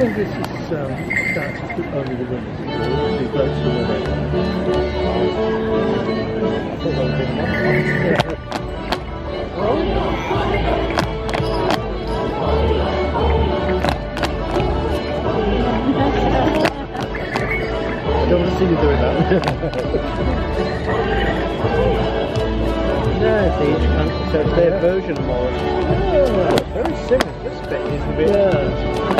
think this is um, the- only the winners. The blokes who win it. I thought they were big enough. I don't want to see you doing that. No, it's each country, so it's their version of. Oh, Very similar. This bit is a bit. yeah.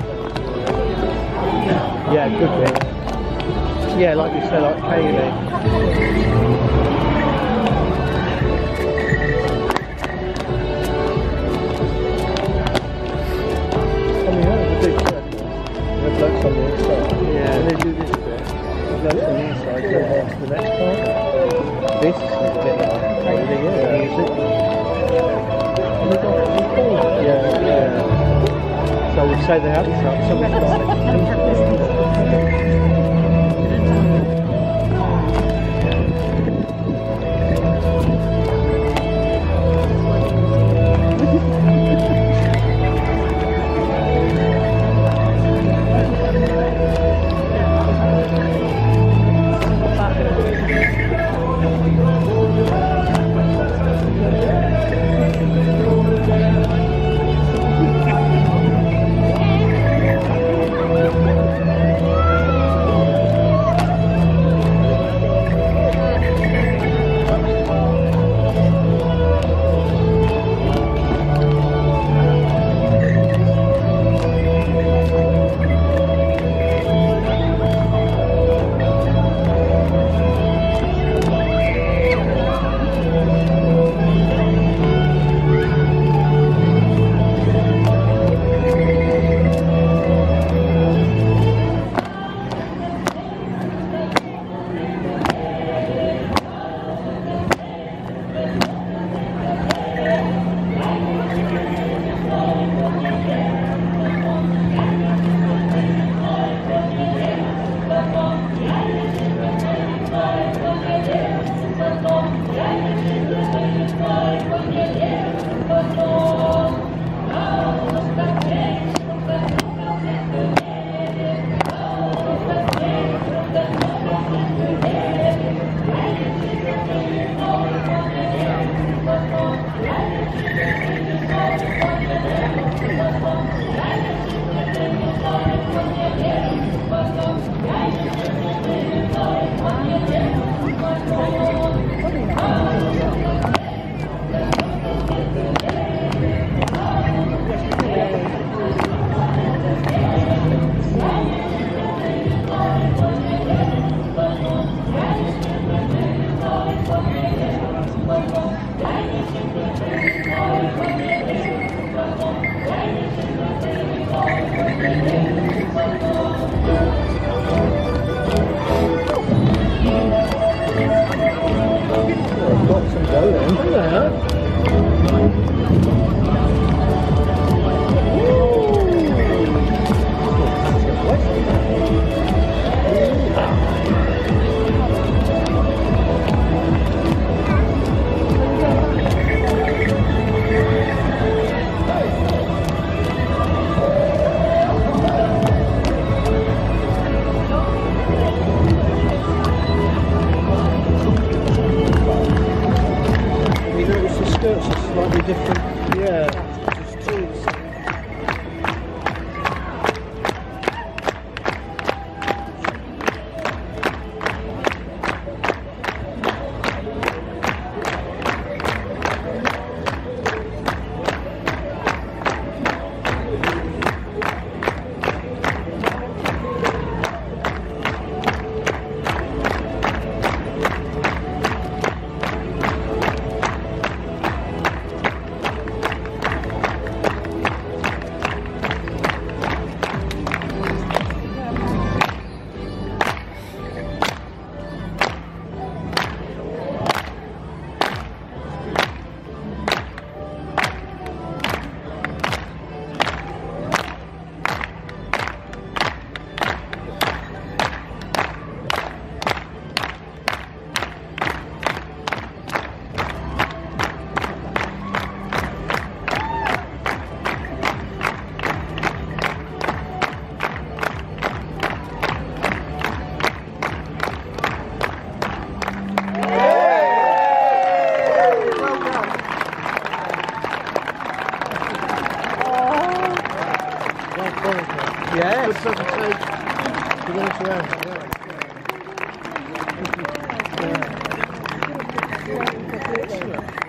could be. Yeah, like you said, like ceilidh. I mean, that was slightly different. Yes. Good presentation. Good minutes around. Yeah.